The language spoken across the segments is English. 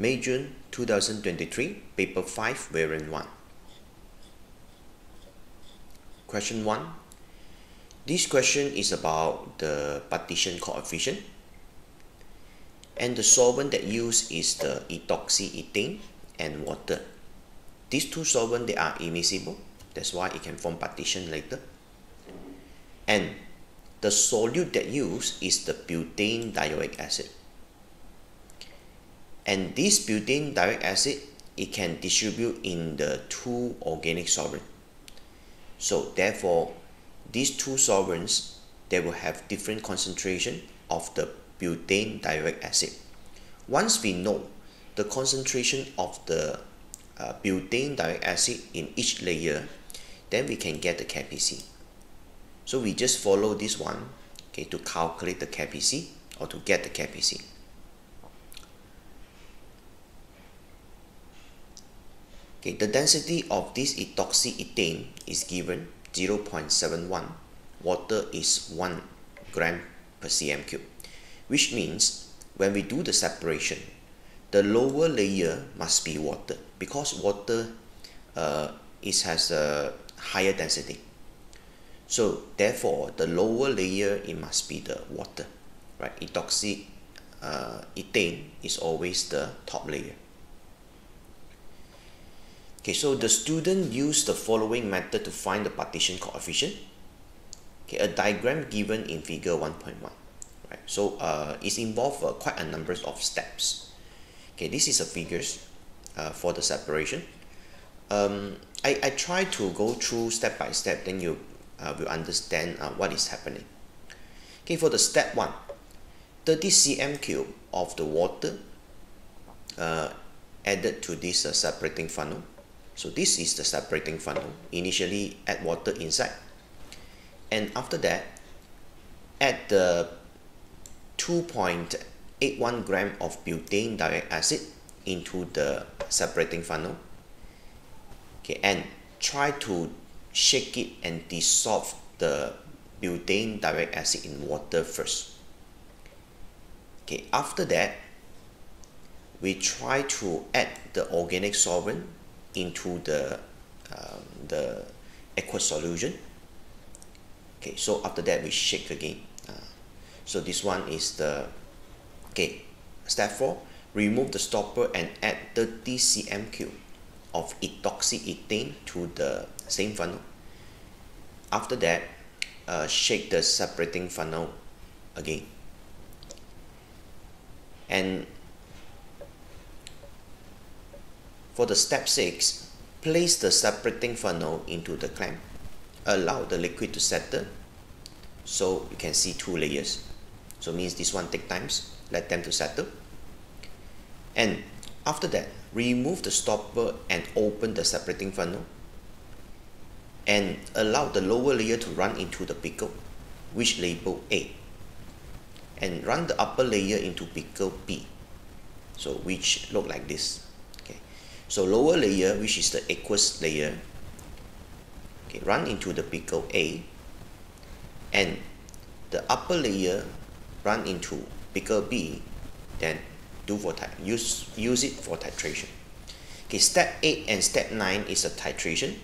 May June 2023, paper 5, variant 1. Question 1. This question is about the partition coefficient and the solvent that used is the ethoxyethane and water. These two solvents they are immiscible, that's why it can form partition later. And the solute that used is the butane dioic acid. And this butane dioic acid, it can distribute in the two organic solvent. So therefore, these two solvents, they will have different concentration of the butane dioic acid. Once we know the concentration of the uh, butane dioic acid in each layer, then we can get the KPC. So we just follow this one okay, to calculate the KPC or to get the KPC. Okay, the density of this ethoxyethane is given 0.71. Water is 1 gram per cm cube, which means when we do the separation, the lower layer must be water because water uh, is has a higher density. So therefore, the lower layer it must be the water, right? Ethoxy uh, ethane is always the top layer. Okay, so the student used the following method to find the partition coefficient. Okay, a diagram given in figure 1.1. Right, so uh, it's involved uh, quite a number of steps. Okay, this is a figures uh, for the separation. Um, I, I try to go through step by step, then you uh, will understand uh, what is happening. Okay, for the step 1, 30 cm cube of the water uh, added to this uh, separating funnel so this is the separating funnel. Initially add water inside. And after that, add the 2.81 gram of butane dioic acid into the separating funnel. Okay, and try to shake it and dissolve the butane dioic acid in water first. Okay, after that, we try to add the organic solvent into the um, the aqueous solution. Okay so after that we shake again. Uh, so this one is the okay step 4 remove the stopper and add 30 cm cube of ethoxyethane to the same funnel. After that uh, shake the separating funnel again. And For the step 6, place the separating funnel into the clamp. Allow the liquid to settle. So you can see two layers. So means this one take times. Let them to settle. And after that, remove the stopper and open the separating funnel. And allow the lower layer to run into the beaker, which label A. And run the upper layer into beaker B. So which look like this. So lower layer, which is the aqueous layer, okay, run into the beaker A, and the upper layer run into beaker B, then do for use use it for titration. Okay, step 8 and step 9 is a titration.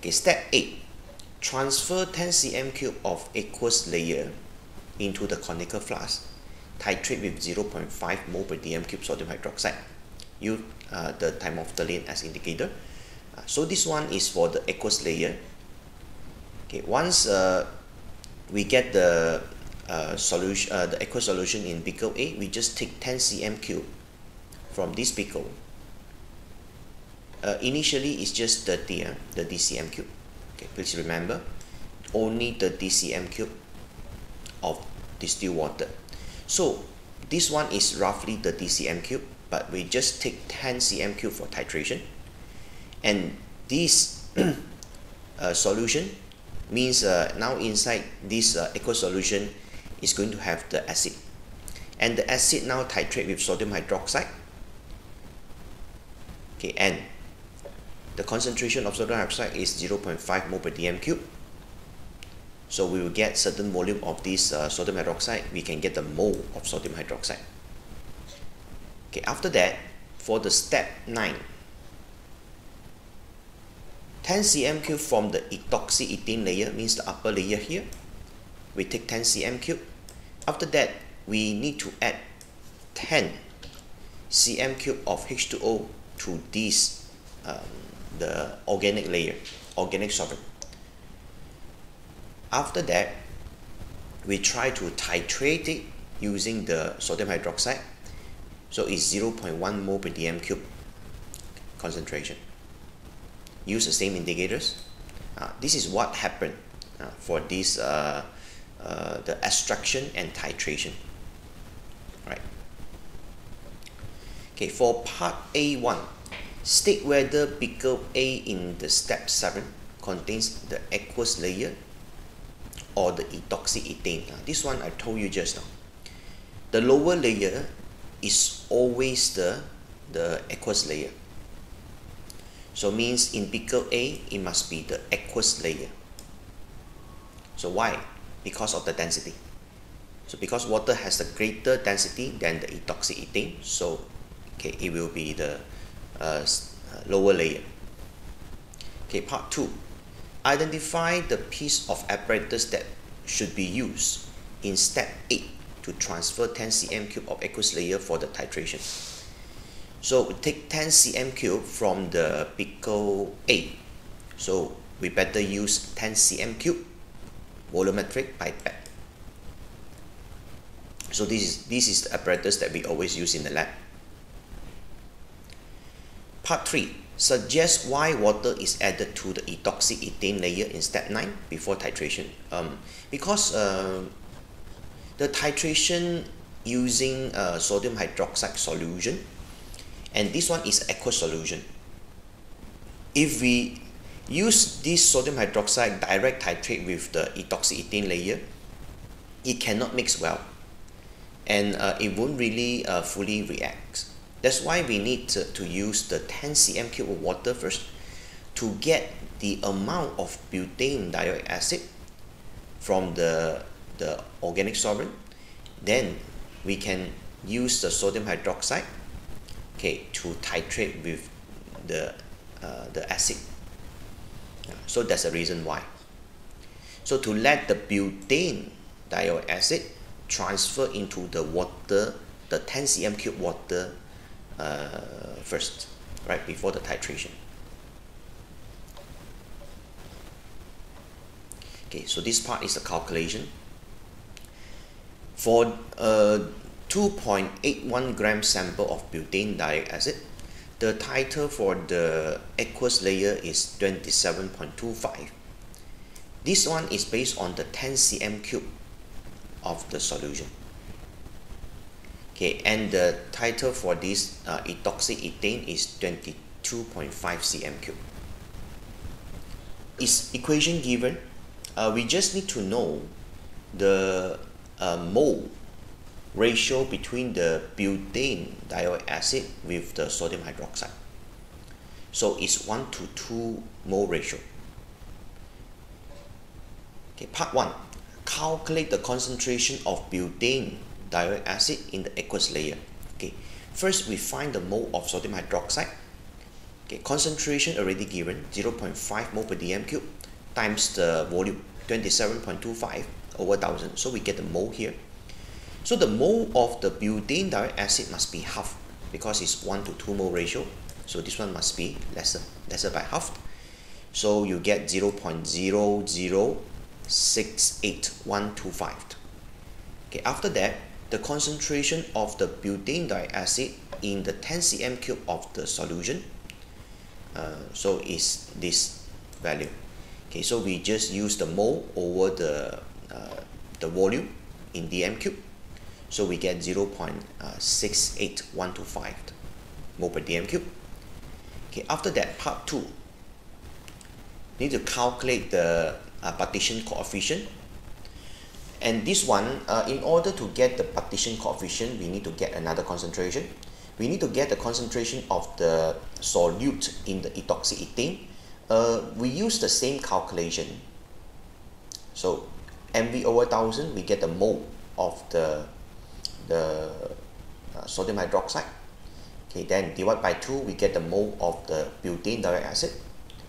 Okay, step 8, transfer 10 cm cube of aqueous layer into the conical flask. Titrate with 0.5 mole per dm cube sodium hydroxide. You uh, the thymolphthalein as indicator. Uh, so this one is for the aqueous layer. Okay, once uh, we get the uh, solution, uh, the aqueous solution in beaker A, we just take 10 cm cube from this beaker. Uh, initially, it's just 30, uh, the DCM cube. Okay, please remember, only the DCM cube of distilled water. So this one is roughly the DCM cube but we just take 10 cm cube for titration. And this uh, solution means uh, now inside this uh, solution is going to have the acid. And the acid now titrate with sodium hydroxide. Okay and the concentration of sodium hydroxide is 0.5 mole per dm cube so we will get certain volume of this uh, sodium hydroxide. We can get the mole of sodium hydroxide Okay, after that, for the step 9, 10 cm cube from the ethoxyethane layer means the upper layer here. We take 10 cm cube. After that, we need to add 10 cm cube of H2O to this um, the organic layer, organic solvent. After that, we try to titrate it using the sodium hydroxide. So it's 0.1 mole per dm cube concentration. Use the same indicators. Uh, this is what happened uh, for this uh, uh the extraction and titration. Right. Okay, for part A1, state whether beaker A in the step 7 contains the aqueous layer or the ethoxyethane. Uh, this one I told you just now. The lower layer is always the, the aqueous layer. So means in beaker A, it must be the aqueous layer. So why? Because of the density. So because water has a greater density than the ethoxyethane, so okay, it will be the uh, uh lower layer. Okay, part 2. Identify the piece of apparatus that should be used in step 8 to transfer 10 cm cube of aqueous layer for the titration. So we take 10 cm cube from the beaker A. So we better use 10 cm cube volumetric pipette. So this is, this is the apparatus that we always use in the lab. Part 3 suggest why water is added to the ethoxyethane layer in step 9 before titration. Um, because uh, the titration using uh, sodium hydroxide solution and this one is aqueous solution. If we use this sodium hydroxide direct titrate with the ethoxyethane layer, it cannot mix well and uh, it won't really uh, fully react. That's why we need to, to use the 10 cm cube of water first to get the amount of butane dioic acid from the, the organic solvent. Then we can use the sodium hydroxide okay, to titrate with the, uh, the acid. So that's the reason why. So to let the butane dioic acid transfer into the water, the 10 cm cube water uh, first, right, before the titration. Okay, so this part is the calculation. For a 2.81 gram sample of butane dioic acid, the titer for the aqueous layer is 27.25. This one is based on the 10 cm cube of the solution. Okay and the titer for this uh, ethane is 22.5 cm cube. Is equation given? Uh, we just need to know the uh, mole ratio between the butane dioic acid with the sodium hydroxide so it's 1 to 2 mole ratio okay part 1 calculate the concentration of butane dioic acid in the aqueous layer. Okay, first we find the mole of sodium hydroxide. Okay, concentration already given 0.5 mole per dm cube times the volume 27.25 over 1000. So we get the mole here. So the mole of the butane dioic acid must be half because it's 1 to 2 mole ratio. So this one must be lesser, lesser by half. So you get 0.006825. Okay, after that, the concentration of the butane dioic acid in the 10 cm cube of the solution uh, so is this value okay so we just use the mole over the uh, the volume in dm cube so we get 0 0.68125 mole per dm cube okay after that part 2 need to calculate the uh, partition coefficient and this one, uh, in order to get the partition coefficient, we need to get another concentration. We need to get the concentration of the solute in the ethoxyethane. Uh, we use the same calculation. So MV over 1000, we get the mole of the, the uh, sodium hydroxide. okay then divide by 2 we get the mole of the butane dioic acid.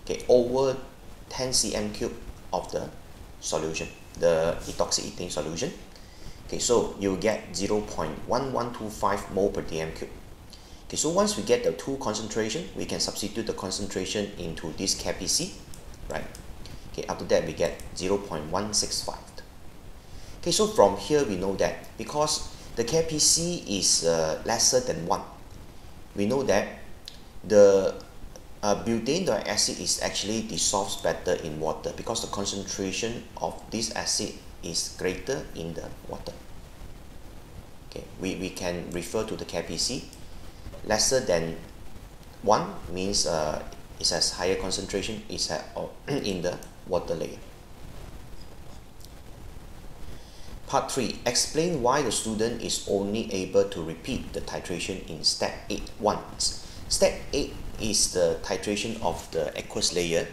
Okay over 10 cm cube of the solution the ethoxyethane solution. Okay so you get 0 0.1125 mole per dm cube. Okay so once we get the two concentration we can substitute the concentration into this KPC right? Okay after that we get 0 0.165 okay so from here we know that because the KPC is uh, lesser than 1 we know that the uh, butane acid is actually dissolves better in water because the concentration of this acid is greater in the water. Okay we, we can refer to the KPC lesser than 1 means uh, it has higher concentration is at, in the water layer Part 3. Explain why the student is only able to repeat the titration in step 8 once. Step 8 is the titration of the aqueous layer.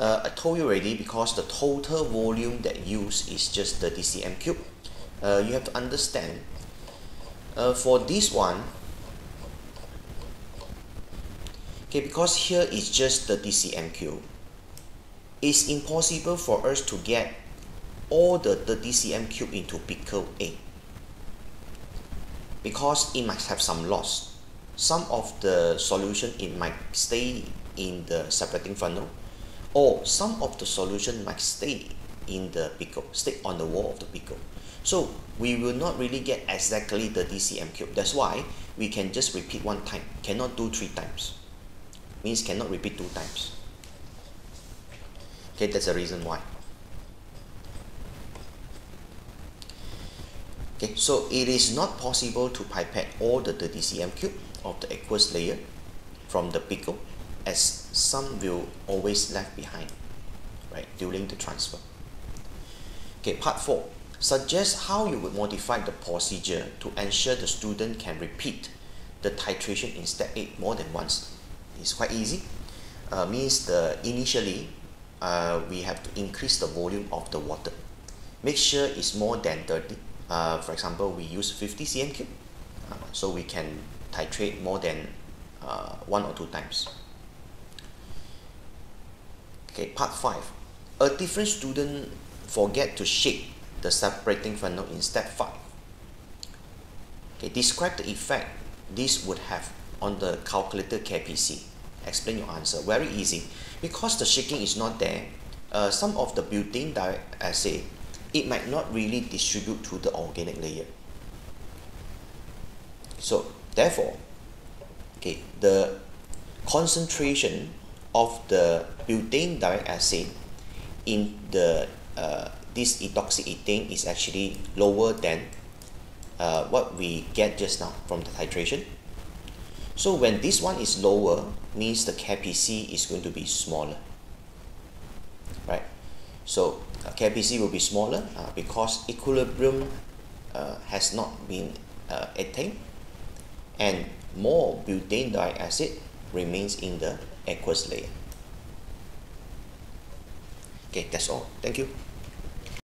Uh, I told you already because the total volume that used is just the DCM cube. Uh, you have to understand uh, for this one okay because here is just the DCM cube it's impossible for us to get all the 30 cm cube into beaker A because it might have some loss. Some of the solution it might stay in the separating funnel or some of the solution might stay in the beaker, stay on the wall of the beaker. So we will not really get exactly the DCM cube. That's why we can just repeat one time, cannot do three times. Means cannot repeat two times. Okay, that's the reason why. Okay, so it is not possible to pipette all the 30 cm cube of the aqueous layer from the beaker as some will always left behind right during the transfer. Okay, part 4. Suggest how you would modify the procedure to ensure the student can repeat the titration in step 8 more than once. It's quite easy. Uh, means the initially uh, we have to increase the volume of the water. Make sure it's more than 30 uh, for example we use 50 cm cube uh, so we can titrate more than uh, one or two times. Okay part 5 a different student forget to shake the separating funnel in step 5 okay describe the effect this would have on the calculated KPC explain your answer. Very easy. Because the shaking is not there uh, some of the butane dioic acid it might not really distribute to the organic layer. So therefore, okay, the concentration of the butane dioic acid in the uh, this ethane is actually lower than uh, what we get just now from the titration. So when this one is lower, means the KPC is going to be smaller, right? So uh, will be smaller uh, because equilibrium uh, has not been uh, attained and more butane acid remains in the aqueous layer. Okay, that's all. Thank you.